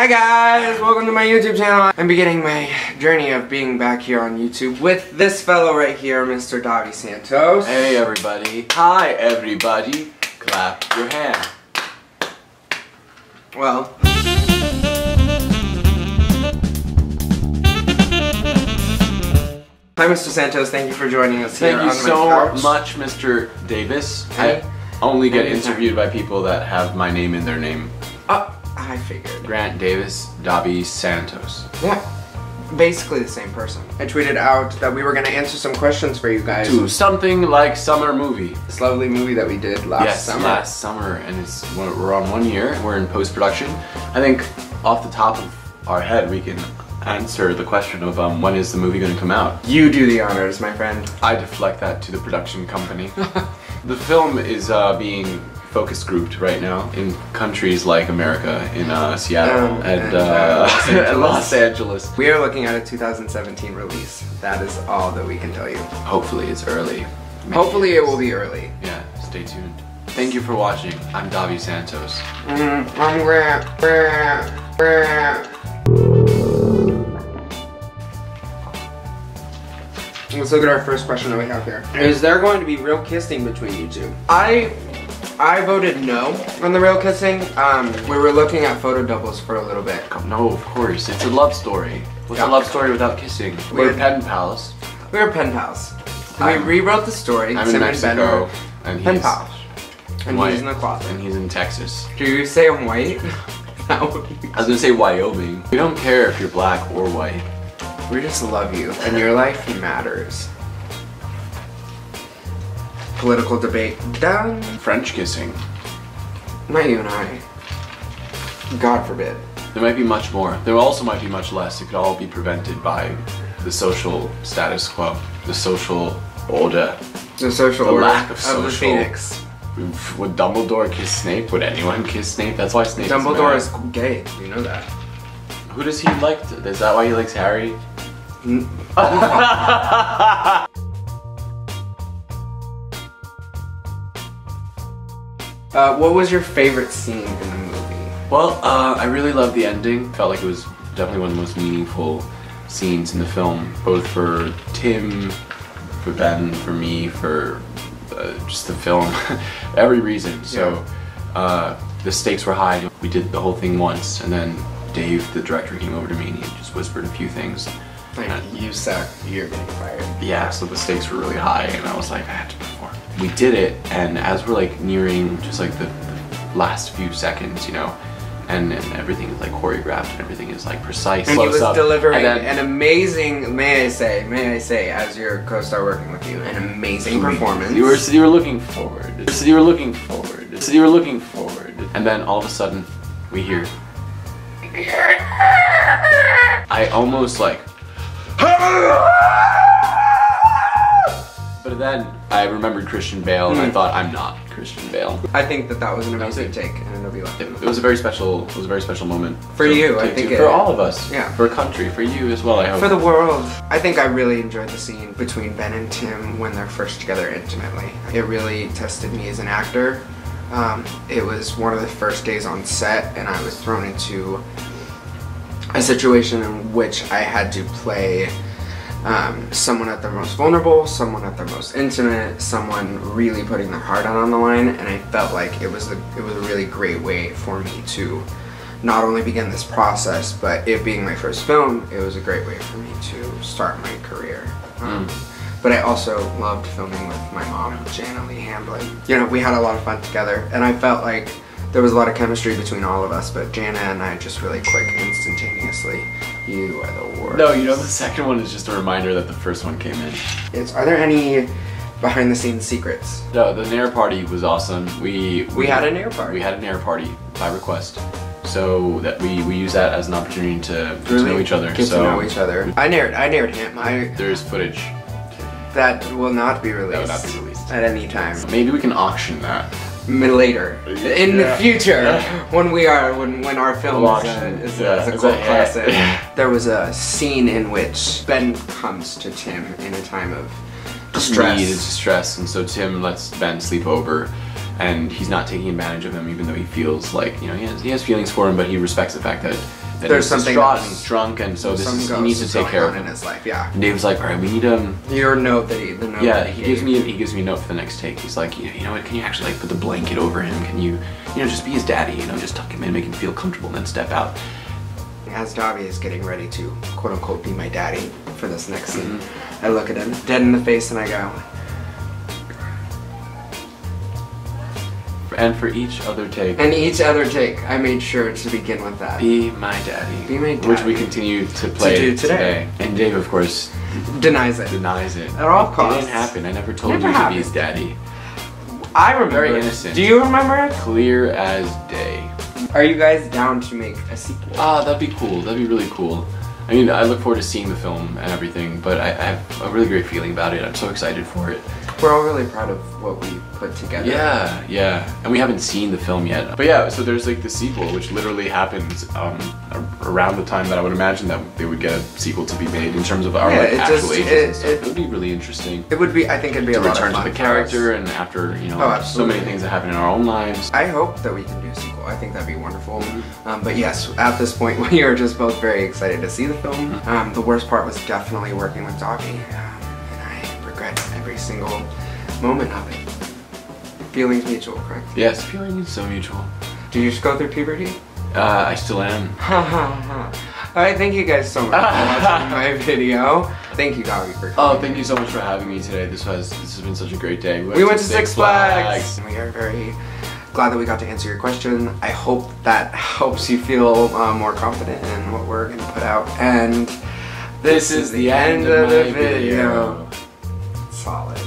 Hi guys, welcome to my YouTube channel. I'm beginning my journey of being back here on YouTube with this fellow right here, Mr. Davi Santos. Hey everybody. Hi everybody. Clap your hand. Well, Hi Mr. Santos, thank you for joining us Thank here you on my so much, Mr. Davis. Hey. I only get interviewed by people that have my name in their name. Uh, I figured. Grant Davis, Davi Santos. Yeah, basically the same person. I tweeted out that we were gonna answer some questions for you guys. To something like summer movie. This lovely movie that we did last yes, summer. last summer, and it's we're we're on one year. We're in post production. I think off the top of our head, we can answer the question of um, when is the movie going to come out. You do the honors, my friend. I deflect that to the production company. the film is uh, being focus grouped right now in countries like America, in uh, Seattle Um, and, uh, uh, Los and Angeles. Los Angeles. We are looking at a 2017 release. That is all that we can tell you. Hopefully it's early. Maybe Hopefully it will be early. Yeah, stay tuned. Thank you for watching. I'm Davi Santos. Mm, I'm Grant. Grant. Grant. Let's look at our first question that we have here. Is there going to be real kissing between you two? I I voted no on the real kissing. Um, we were looking at photo doubles for a little bit. No, of course. It's a love story. What's Yeah. a love story without kissing? We We're pen pals. We were pen pals. We I'm- rewrote the story. I'm in Tim and Ben Mexico, and pen he's pals. And white, he's in the closet. and he's in Texas. Do you say I'm white? I was gonna say Wyoming. We don't care if you're black or white. We just love you, and your life matters. Political debate done. French kissing. Not you and I. God forbid. There might be much more. There also might be much less. It could all be prevented by the social status quo, the social order. The social The order lack of the social- Phoenix. Would Dumbledore kiss Snape? Would anyone kiss Snape? That's why Snape Dumbledore is is gay. You know that. Who does he like? To, is that why he likes Harry? Uh, what was your favorite scene in the movie? Well, uh, I really loved the ending. Felt like it was definitely one of the most meaningful scenes in the film, both for Tim, for Ben, for me, for uh, just the film, every reason. So uh, the stakes were high. We did the whole thing once, and then Dave, the director, came over to me and he just whispered a few things. Like, you suck. You're getting fired. Yeah, so the stakes were really high, and I was like, I had to perform. We did it, and as we're like nearing just like the, the last few seconds, you know, and, and everything is like choreographed and everything is like precise. And he was up, delivering then- an amazing, may I say, may I say, as your co-star working with you, an amazing performance. You were so you were looking forward. So you were looking forward. So you were looking forward. And then all of a sudden, we hear. I almost like. But then I remembered Christian Bale, and I Hmm. thought I'm not Christian Bale. I think that that was an amazing take, and it'll be It, it was a very special. It was a very special moment For you, I think to- it- for all of us. Yeah. For a country, for you as well. I hope. For the world. I think I really enjoyed the scene between Ben and Tim when they're first together intimately. It really tested me as an actor. Um, it was one of the first days on set, and I was thrown into a situation in which I had to play um, someone at their most vulnerable, someone at their most intimate, someone really putting their heart out on the line, and I felt like it was the, it was a really great way for me to not only begin this process, but it being my first film, it was a great way for me to start my career. Um, But I also loved filming with my mom, Jana Lee Hamblin. You know, we had a lot of fun together, and I felt like there was a lot of chemistry between all of us, but Jana and I just really click instantaneously. You are the worst. no, you know the second one is just a reminder that the first one came in. It's, are there any behind the scenes secrets? No, the Nair party was awesome. We We had a Nair party. We had a Nair party by request, so that we we use that as an opportunity to get to know each other. Get so to know each other. I nared, I nared him. I there's footage that will not be released. that would not be released. at any time. Maybe we can auction that. Later, in the future, Yeah. when we are when when our film is, a, is, a, is a cult classic. there was a scene in which Ben comes to Tim in a time of distress. Need is distress, and so Tim lets Ben sleep over, and he's not taking advantage of him, even though he feels like you know he has, he has feelings for him, but he respects the fact that and There's something distraught and he's drunk, and so this is, he needs to take care of in his life. Yeah. And Dave's like, all right, we need um. Your note that he, the note. Yeah, that he gave gives me he gives me a note for the next take. He's like, you know, you know what? Can you actually like put the blanket over him? Can you, you know, just be his daddy? You know, just tuck him in, make him feel comfortable, and then step out. As Davi is getting ready to quote unquote be my daddy for this next scene, Mm-hmm. I look at him dead in the face and I go, And for each other take, and each other take, I made sure to begin with that. be my daddy. Be my Which we continue to play do today. And Dave, of course, Denies it. denies it. At all costs. It didn't happen. I never told Never you to be his daddy. I remember. Very innocent. Do you remember it? Clear as day. Are you guys down to make a sequel? Ah, that'd be cool. That'd be really cool. I mean, I look forward to seeing the film and everything, but I, I have a really great feeling about it. I'm so excited for it. We're all really proud of what we put together. Yeah, yeah. And we haven't seen the film yet. But yeah, so there's like the sequel, which literally happens um, around the time that I would imagine that they would get a sequel to be made in terms of our Yeah, like, it actual just- ages it- it- It, would be really interesting It would be. I think it'd be to a lot return of to fun the character and after, you know, Oh, so many things that happen in our own lives. I hope that we can do sequel. I think that'd be wonderful. Um, but yes, at this point, we are just both very excited to see the film. Um, the worst part was definitely working with Dobby, um, and I regret every single moment of it. Feelings mutual, correct? Yes, feeling is so mutual. Did you just go through puberty? Uh, I still am. Alright, thank you guys so much for watching my video. Thank you, Dobby, for coming. Oh, thank you so much for having me today. This was this has been such a great day. We went to Six Flags. And we are very glad that we got to answer your question. I hope that helps you feel uh, more confident in what we're going to put out. And this, is the end of the video. Solid.